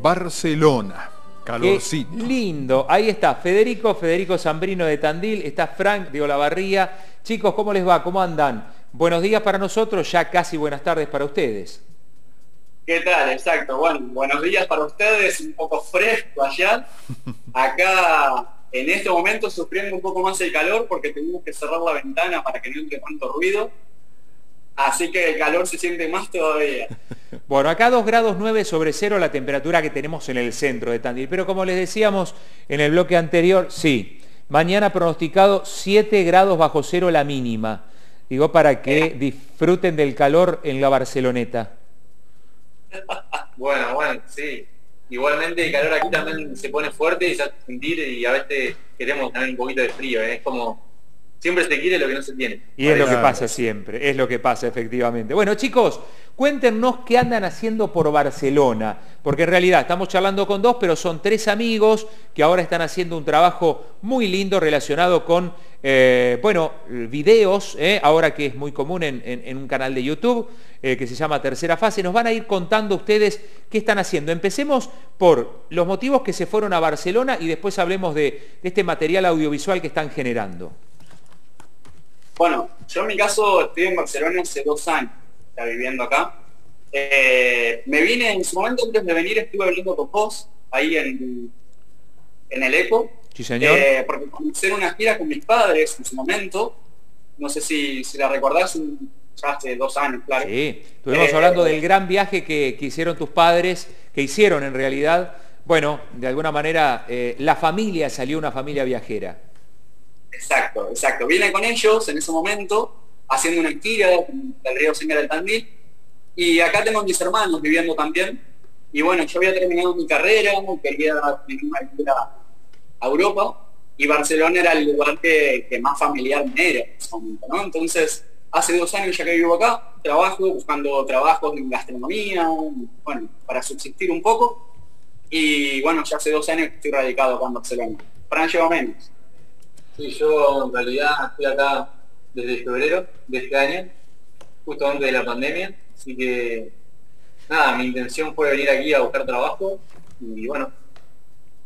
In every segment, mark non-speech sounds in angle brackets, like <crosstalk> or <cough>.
Barcelona. Calorcito. Qué lindo. Ahí está Federico, Federico Zambrino de Tandil, está Frank de Olavarría. Chicos, ¿cómo les va? ¿Cómo andan? Buenos días para nosotros, ya casi buenas tardes para ustedes. ¿Qué tal? Exacto. Bueno, buenos días para ustedes, un poco fresco allá. Acá en este momento sufriendo un poco más el calor porque tenemos que cerrar la ventana para que no entre tanto ruido. Así que el calor se siente más todavía. <laughs> Bueno, acá 2 grados 9 sobre cero la temperatura que tenemos en el centro de Tandil. Pero como les decíamos en el bloque anterior, sí, mañana pronosticado 7 grados bajo cero la mínima. Digo, para que disfruten del calor en la Barceloneta. <laughs> bueno, bueno, sí. Igualmente el calor aquí también se pone fuerte y se sentir y a veces queremos tener un poquito de frío. ¿eh? Es como siempre se quiere lo que no se tiene. Y es lo que pasa siempre, es lo que pasa efectivamente. Bueno chicos, cuéntenos qué andan haciendo por Barcelona, porque en realidad estamos charlando con dos, pero son tres amigos que ahora están haciendo un trabajo muy lindo relacionado con, eh, bueno, videos, eh, ahora que es muy común en, un canal de YouTube eh, que se llama Tercera Fase. Nos van a ir contando ustedes qué están haciendo. Empecemos por los motivos que se fueron a Barcelona y después hablemos de este material audiovisual que están generando. Bueno, yo en mi caso estoy en Barcelona hace dos años, está viviendo acá. Eh, me vine en su momento antes de venir, estuve hablando con vos, ahí en, en el ECO. Sí, señor. Eh, porque comencé una gira con mis padres en su momento. No sé si, si la recordás, ya hace dos años, claro. Sí, estuvimos eh, hablando del gran viaje que, que, hicieron tus padres, que hicieron en realidad. Bueno, de alguna manera la familia salió una familia viajera. Exacto, exacto. Vine con ellos en ese momento, haciendo una gira del río Señor del Tandil. Y acá tengo mis hermanos viviendo también. Y bueno, yo había terminado mi carrera, quería a, a Europa y Barcelona era el lugar que, más familiar me era en ese momento, ¿no? Entonces, hace dos años ya que vivo acá, trabajo, buscando trabajos en gastronomía, bueno, para subsistir un poco. Y bueno, ya hace dos años que estoy radicado acá en Barcelona. Fran lleva menos. Sí, yo en realidad estoy acá desde febrero de este año, justo antes de la pandemia, así que nada, mi intención fue venir aquí a buscar trabajo y bueno,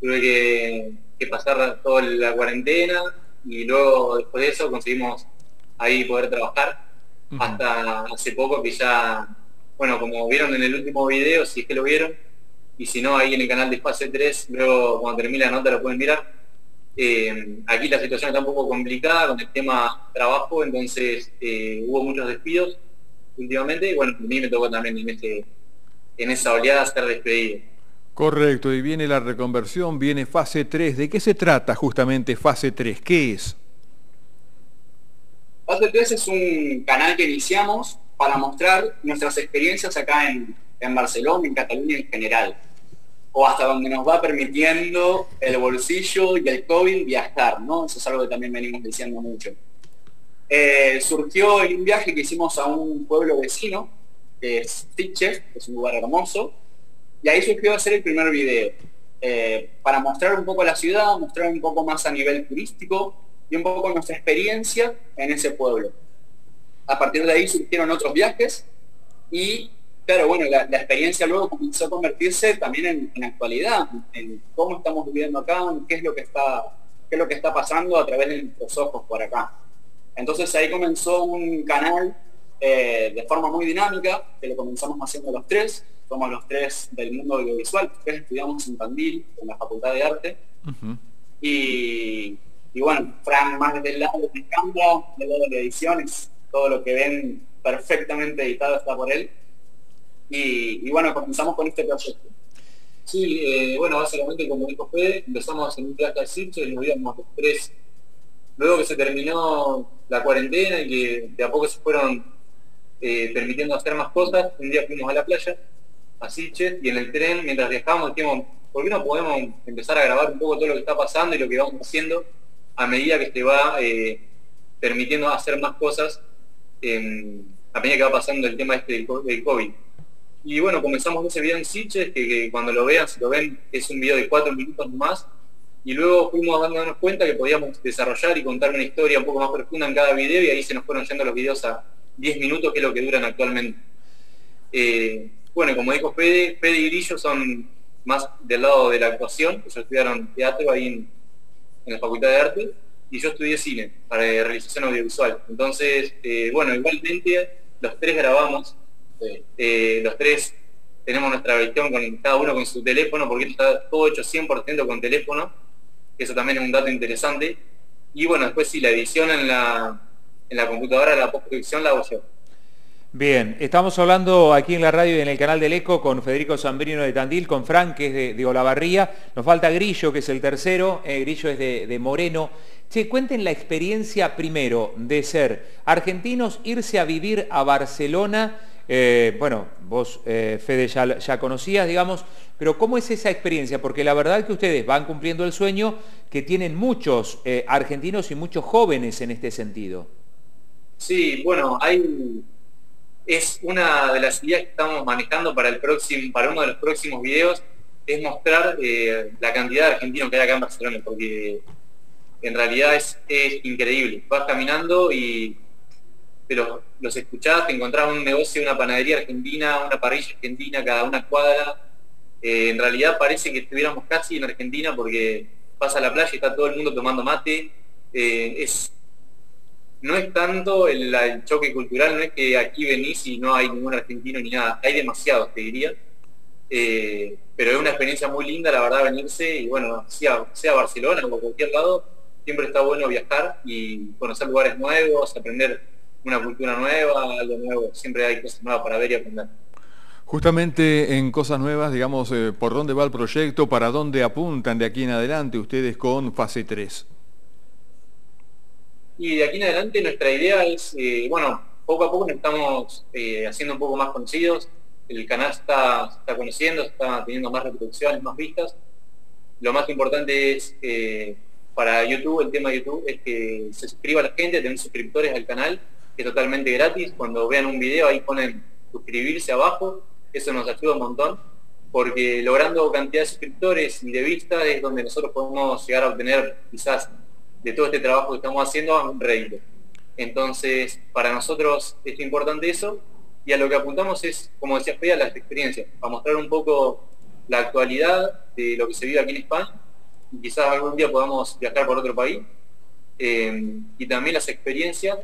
tuve que, pasar toda la cuarentena y luego después de eso conseguimos ahí poder trabajar hasta hace poco que ya, bueno, como vieron en el último video, si es que lo vieron, y si no, ahí en el canal de Fase 3, luego cuando termine la nota lo pueden mirar, eh, aquí la situación está un poco complicada con el tema trabajo, entonces eh, hubo muchos despidos últimamente y bueno, a mí me tocó también en, este, en esa oleada ser despedido. Correcto, y viene la reconversión, viene fase 3. ¿De qué se trata justamente fase 3? ¿Qué es? Fase 3 es un canal que iniciamos para mostrar nuestras experiencias acá en, en Barcelona, en Cataluña en general o hasta donde nos va permitiendo el bolsillo y el COVID viajar, ¿no? Eso es algo que también venimos diciendo mucho. Eh, surgió en un viaje que hicimos a un pueblo vecino, que es Tiches, que es un lugar hermoso, y ahí surgió hacer el primer video, eh, para mostrar un poco la ciudad, mostrar un poco más a nivel turístico y un poco nuestra experiencia en ese pueblo. A partir de ahí surgieron otros viajes y Claro, bueno, la, experiencia luego comenzó a convertirse también en, actualidad, en cómo estamos viviendo acá, en qué es lo que está, qué es lo que está pasando a través de nuestros ojos por acá. Entonces ahí comenzó un canal eh, de forma muy dinámica, que lo comenzamos haciendo los tres, somos los tres del mundo audiovisual, tres estudiamos en Tandil, en la Facultad de Arte, y, bueno, Fran más desde el lado de cámara, del lado de ediciones, todo lo que ven perfectamente editado está por él, y, bueno, comenzamos con este proyecto. Sí, eh, bueno, básicamente como dijo Fede, empezamos en un viaje al y nos íbamos los tres. Luego que se terminó la cuarentena y que de a poco se fueron eh, permitiendo hacer más cosas, un día fuimos a la playa, a Sitges, y en el tren, mientras viajábamos, dijimos, ¿por qué no podemos empezar a grabar un poco todo lo que está pasando y lo que vamos haciendo a medida que se va eh, permitiendo hacer más cosas a medida que va pasando el tema este del COVID? Y bueno, comenzamos ese video en Sitges, que, cuando lo vean, si lo ven, es un video de cuatro minutos más. Y luego fuimos dándonos cuenta que podíamos desarrollar y contar una historia un poco más profunda en cada video y ahí se nos fueron yendo los videos a 10 minutos, que es lo que duran actualmente. Eh, bueno, como dijo Fede, Fede y Grillo son más del lado de la actuación, ellos estudiaron teatro ahí en, la Facultad de Arte, y yo estudié cine para realización audiovisual. Entonces, eh, bueno, igualmente los tres grabamos, eh, los tres tenemos nuestra versión con cada uno con su teléfono, porque está todo hecho 100% con teléfono, eso también es un dato interesante. Y bueno, después sí, la edición en la, en la computadora, la postproducción la hago yo. Bien, estamos hablando aquí en la radio y en el canal del ECO con Federico Zambrino de Tandil, con Frank, que es de, Olavarría. Nos falta Grillo, que es el tercero. Eh, Grillo es de, Moreno. Che, cuenten la experiencia primero de ser argentinos, irse a vivir a Barcelona. Eh, bueno, vos, eh, Fede, ya, conocías, digamos, pero ¿cómo es esa experiencia? Porque la verdad es que ustedes van cumpliendo el sueño que tienen muchos argentinos y muchos jóvenes en este sentido. Sí, bueno, hay es una de las ideas que estamos manejando para el próximo, para uno de los próximos videos, es mostrar eh, la cantidad de argentinos que hay acá en Barcelona, porque en realidad es, increíble. Vas caminando y te los, escuchás, te encontrás un negocio, una panadería argentina, una parrilla argentina, cada una cuadra. Eh, en realidad parece que estuviéramos casi en Argentina porque pasa la playa y está todo el mundo tomando mate. Eh, es no es tanto el, choque cultural, no es que aquí venís y no hay ningún argentino ni nada, hay demasiados, te diría. Eh, pero es una experiencia muy linda, la verdad, venirse y bueno, sea, sea Barcelona o cualquier lado, siempre está bueno viajar y conocer lugares nuevos, aprender una cultura nueva, algo nuevo, siempre hay cosas nuevas para ver y aprender. Justamente en cosas nuevas, digamos, eh, ¿por dónde va el proyecto? ¿Para dónde apuntan de aquí en adelante ustedes con fase 3? Y de aquí en adelante nuestra idea es, eh, bueno, poco a poco nos estamos eh, haciendo un poco más conocidos, el canal está, está conociendo, está teniendo más reproducciones, más vistas. Lo más importante es para YouTube, el tema de YouTube, es que se suscriba a la gente, tener suscriptores al canal, es totalmente gratis. Cuando vean un video ahí ponen suscribirse abajo, eso nos ayuda un montón, porque logrando cantidad de suscriptores y de vistas es donde nosotros podemos llegar a obtener quizás de todo este trabajo que estamos haciendo un rédito. Entonces, para nosotros es importante eso y a lo que apuntamos es, como decía Fea, las experiencias, a mostrar un poco la actualidad de lo que se vive aquí en España y quizás algún día podamos viajar por otro país eh, y también las experiencias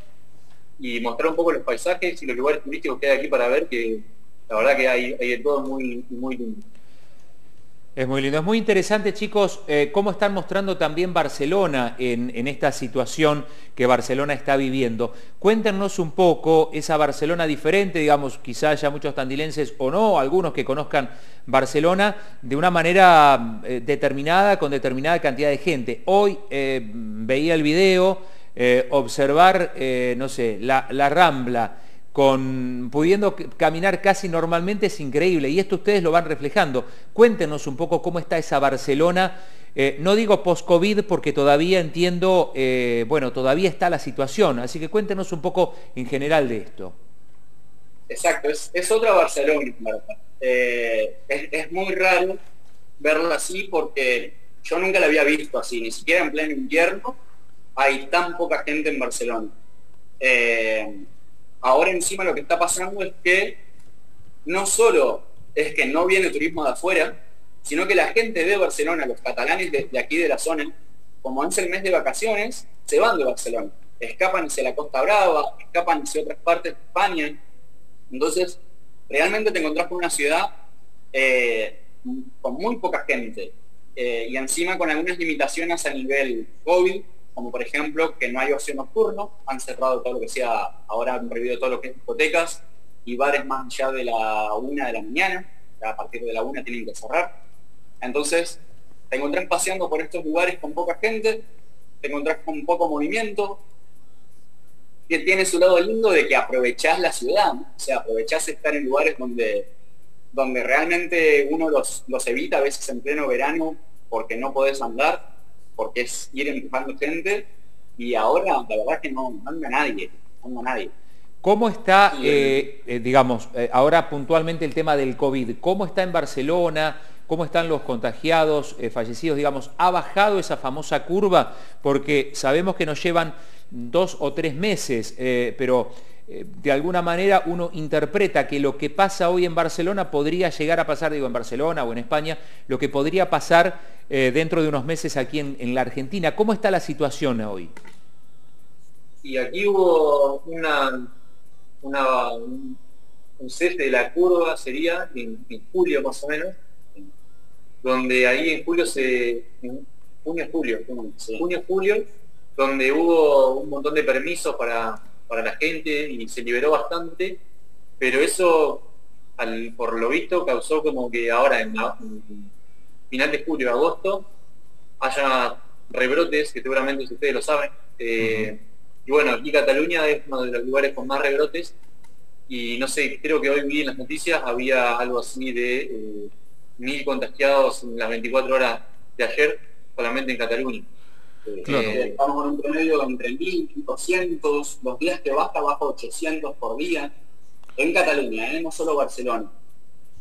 y mostrar un poco los paisajes y los lugares turísticos que hay aquí para ver que la verdad que hay, hay de todo muy, muy lindo. Es muy lindo, es muy interesante chicos eh, cómo están mostrando también Barcelona en, esta situación que Barcelona está viviendo. Cuéntenos un poco esa Barcelona diferente, digamos, quizás haya muchos tandilenses o no, algunos que conozcan Barcelona de una manera eh, determinada, con determinada cantidad de gente. Hoy eh, veía el video, observar, no sé, la, la Rambla, con, pudiendo caminar casi normalmente es increíble y esto ustedes lo van reflejando. Cuéntenos un poco cómo está esa Barcelona, eh, no digo post-COVID porque todavía entiendo, eh, bueno, todavía está la situación, así que cuéntenos un poco en general de esto. Exacto, es, otra Barcelona, eh, es, muy raro verla así porque yo nunca la había visto así, ni siquiera en pleno invierno hay tan poca gente en Barcelona. Ahora encima lo que está pasando es que no solo es que no viene turismo de afuera, sino que la gente de Barcelona, los catalanes de, aquí de la zona, como es el mes de vacaciones, se van de Barcelona. Escapan hacia la Costa Brava, escapan hacia otras partes de España. Entonces, realmente te encontrás con una ciudad eh, con muy poca gente eh, y encima con algunas limitaciones a nivel COVID, como por ejemplo que no hay ocio nocturno, han cerrado todo lo que sea, ahora han prohibido todo lo que es discotecas y bares más allá de la una de la mañana, a partir de la una tienen que cerrar. Entonces, te encontrás paseando por estos lugares con poca gente, te encontrás con poco movimiento, que tiene su lado lindo de que aprovechás la ciudad, o sea, aprovechás estar en lugares donde, donde realmente uno los, los evita a veces en pleno verano porque no podés andar porque es ir empujando gente y ahora la verdad es que no, anda nadie, no anda nadie. ¿Cómo está, eh, eh, digamos, eh, ahora puntualmente el tema del COVID? ¿Cómo está en Barcelona? ¿Cómo están los contagiados, fallecidos? Digamos, ¿ha bajado esa famosa curva? Porque sabemos que nos llevan dos o tres meses, pero de alguna manera uno interpreta que lo que pasa hoy en Barcelona podría llegar a pasar, digo, en Barcelona o en España, lo que podría pasar eh, dentro de unos meses aquí en, la Argentina. ¿Cómo está la situación hoy? Y aquí hubo una, un, cese de la curva, sería en, julio más o menos, donde ahí en julio se... junio, julio, junio, julio, donde hubo un montón de permisos para para la gente y se liberó bastante, pero eso, al, por lo visto, causó como que ahora en, final de julio, agosto, haya rebrotes, que seguramente ustedes lo saben. Eh, y bueno, aquí Cataluña es uno de los lugares con más rebrotes y no sé, creo que hoy vi en las noticias había algo así de eh, mil contagiados en las 24 horas de ayer solamente en Cataluña. Eh, estamos en un promedio entre 1.200, los días que baja bajo 800 por día, en Cataluña, ¿eh? no solo Barcelona.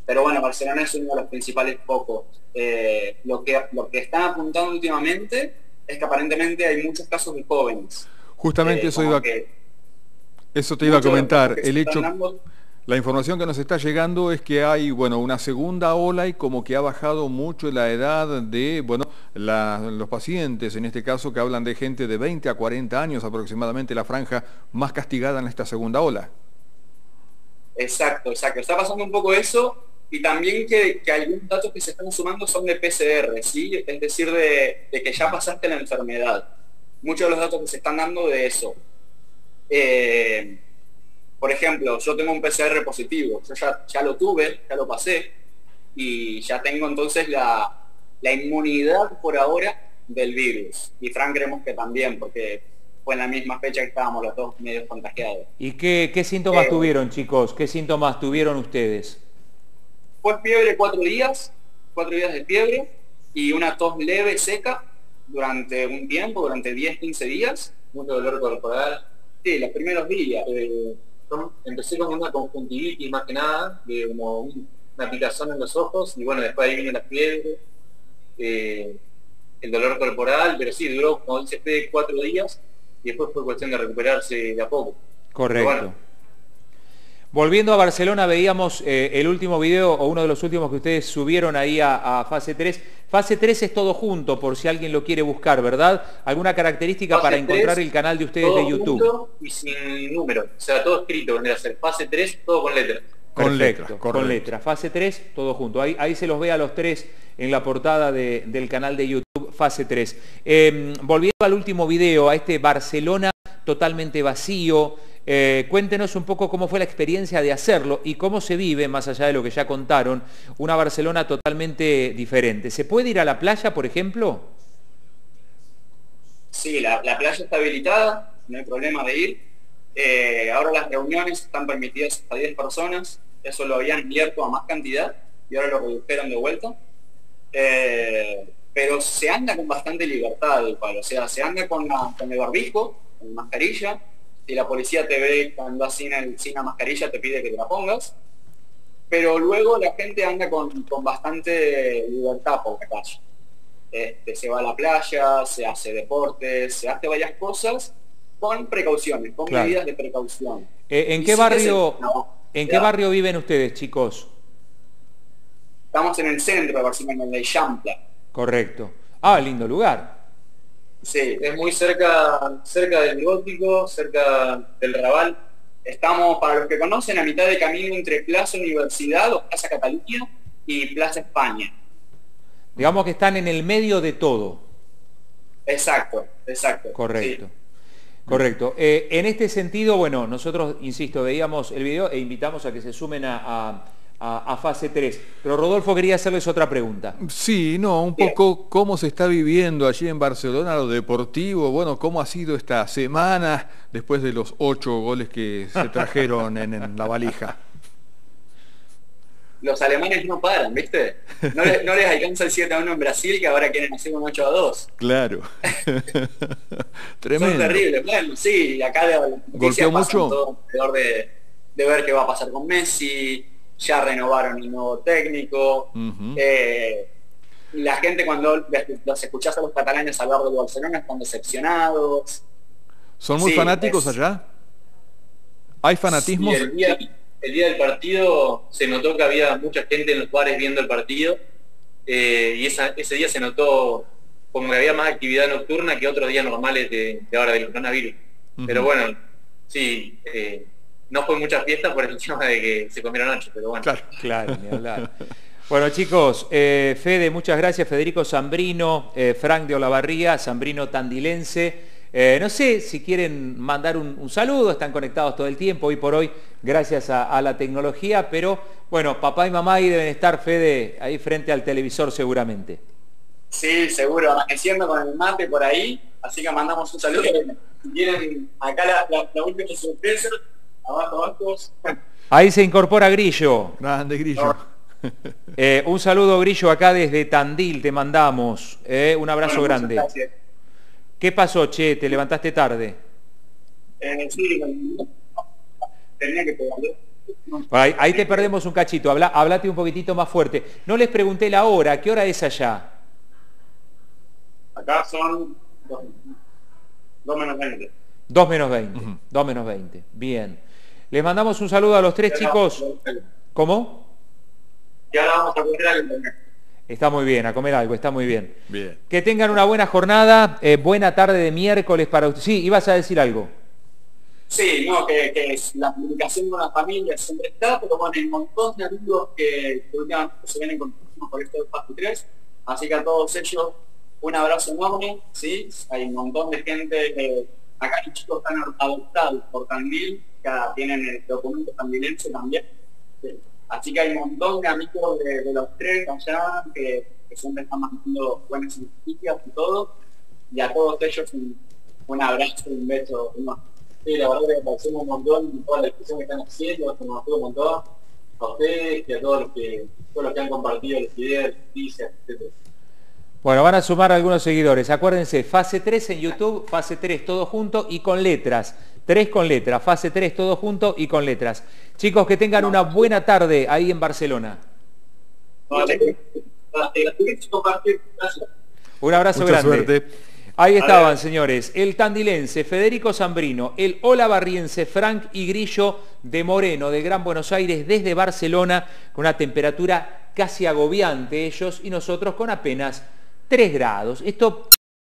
Pero bueno, Barcelona es uno de los principales focos. Eh, lo, que, lo que están apuntando últimamente es que aparentemente hay muchos casos de jóvenes. Justamente eso iba eso te iba a comentar. El hecho... La información que nos está llegando es que hay, bueno, una segunda ola y como que ha bajado mucho la edad de, bueno, los pacientes, en este caso que hablan de gente de 20 a 40 años aproximadamente, la franja más castigada en esta segunda ola. Exacto, exacto. Está pasando un poco eso y también que, algunos datos que se están sumando son de PCR, ¿sí? Es decir, de, que ya pasaste la enfermedad. Muchos de los datos que se están dando de eso. Eh, por ejemplo, yo tengo un PCR positivo, yo ya, lo tuve, ya lo pasé, y ya tengo entonces la, inmunidad por ahora del virus. Y Frank creemos que también, porque fue en la misma fecha que estábamos los dos medios contagiados. ¿Y qué, síntomas eh, tuvieron, chicos? ¿Qué síntomas tuvieron ustedes? Fue fiebre cuatro días, cuatro días de fiebre, y una tos leve, seca, durante un tiempo, durante 10, 15 días. Mucho dolor corporal. Sí, los primeros días. Eh, empecé con una conjuntivitis más que nada, de como una picazón en los ojos, y bueno, después ahí vino la fiebre, eh, el dolor corporal, pero sí, duró, como dice Fede, cuatro días, y después fue cuestión de recuperarse de a poco. Correcto. Volviendo a Barcelona, veíamos eh, el último video o uno de los últimos que ustedes subieron ahí a, fase 3. Fase 3 es todo junto, por si alguien lo quiere buscar, ¿verdad? ¿Alguna característica para encontrar el canal de ustedes de YouTube? y sin número, o sea, todo escrito, vendría a ser fase 3, todo con letras. Con letras, con letras. Fase 3, todo junto. Ahí, ahí se los ve a los tres en la portada del canal de YouTube, fase 3. Em, volviendo al último video, a este Barcelona totalmente vacío, eh, cuéntenos un poco cómo fue la experiencia de hacerlo y cómo se vive, más allá de lo que ya contaron, una Barcelona totalmente diferente. ¿Se puede ir a la playa, por ejemplo? Sí, la, playa está habilitada, no hay problema de ir. Eh, ahora las reuniones están permitidas a 10 personas, eso lo habían abierto a más cantidad y ahora lo redujeron de vuelta. Eh, pero se anda con bastante libertad o sea, se anda con, con el barbijo, con mascarilla, si la policía te ve cuando así sin la mascarilla, te pide que te la pongas. Pero luego la gente anda con, bastante libertad por la calle. Este, se va a la playa, se hace deportes, se hace varias cosas con precauciones, con medidas de precaución. Eh, ¿En qué barrio, ¿en qué barrio viven ustedes, chicos? Estamos en el centro de Barcelona, en el Champla. Correcto. Ah, lindo lugar. Sí, es muy cerca, cerca del gótico, cerca del Raval. Estamos, para los que conocen, a mitad de camino entre Plaza Universidad o Plaza Cataluña y Plaza España. Digamos que están en el medio de todo. Exacto, exacto. Correcto. Correcto. Eh, en este sentido, bueno, nosotros, insisto, veíamos el video e invitamos a que se sumen a a, fase 3. Pero Rodolfo quería hacerles otra pregunta. Sí, no, un poco cómo se está viviendo allí en Barcelona lo deportivo, bueno, cómo ha sido esta semana después de los ocho goles que se <laughs> trajeron en, la valija. Los alemanes no paran, ¿viste? No les, alcanza el 7 a 1 en Brasil que ahora quieren hacer un 8 a 2. Claro. <laughs> <laughs> Tremendo. Son terribles, bueno, sí, acá de, golpeó mucho alrededor de, de ver qué va a pasar con Messi, ya renovaron el nuevo técnico. Eh, la gente cuando los escuchás a los catalanes hablar de Barcelona están decepcionados. ¿Son muy fanáticos allá? ¿Hay fanatismo? el, día, del partido se notó que había mucha gente en los bares viendo el partido eh, y ese día se notó como que había más actividad nocturna que otros días normales de, ahora del coronavirus. Pero bueno, sí, eh, no fue mucha fiesta por el tema de que se comieron noche, pero bueno. Claro, claro, ni hablar. Bueno chicos, eh, Fede, muchas gracias, Federico Zambrino, eh, Frank de Olavarría, Zambrino Tandilense. Eh, no sé si quieren mandar un, saludo, están conectados todo el tiempo, hoy por hoy, gracias a, la tecnología, pero bueno, papá y mamá ahí deben estar, Fede, ahí frente al televisor seguramente. Sí, seguro, amaneciendo con el mate por ahí, así que mandamos un saludo. Si quieren acá la, última sorpresa, abajo, abajo. Ahí se incorpora Grillo. Grande Grillo. <laughs> Eh, un saludo, Grillo, acá desde Tandil, te mandamos. Eh, un abrazo grande. ¿Qué pasó, Che? ¿Te levantaste tarde? Eh, sí, tenía que Ahí, te perdemos un cachito, Habla, hablate un poquitito más fuerte. No les pregunté la hora, ¿qué hora es allá? Acá son 2 menos 20. 2 menos 20, 2 menos 20, bien. Les mandamos un saludo a los tres chicos. ¿Cómo? y ahora vamos a comer algo Está muy bien, a comer algo, está muy bien. Bien. Que tengan una buena jornada, eh, buena tarde de miércoles para ustedes. Sí, ibas a decir algo. Sí, no, que, que la comunicación con la familia siempre está, pero bueno, hay un montón de amigos que, últimamente se vienen con por esto de Pasto 3, así que a todos ellos un abrazo enorme, ¿sí? Hay un montón de gente, que acá los chicos están adoptados por Tandil, que tienen el documento tandilense también, Así que hay un montón de amigos de, los tres allá que, siempre están mandando buenas noticias y todo. Y a todos ellos un, abrazo y un beso. Sí, la verdad que agradecemos un montón toda la discusión que están haciendo, que nos un montón a ustedes y a todos los que, todos los que han compartido las ideas, las noticias, etc. Bueno, van a sumar algunos seguidores. Acuérdense, fase 3 en YouTube, fase 3 todo junto y con letras. 3 con letras, fase 3 todo junto y con letras. Chicos, que tengan una buena tarde ahí en Barcelona. Un abrazo grande. Ahí estaban, señores, el tandilense Federico Zambrino, el olavarriense Frank y Grillo de Moreno, de Gran Buenos Aires, desde Barcelona, con una temperatura casi agobiante ellos y nosotros con apenas 3 grados. Esto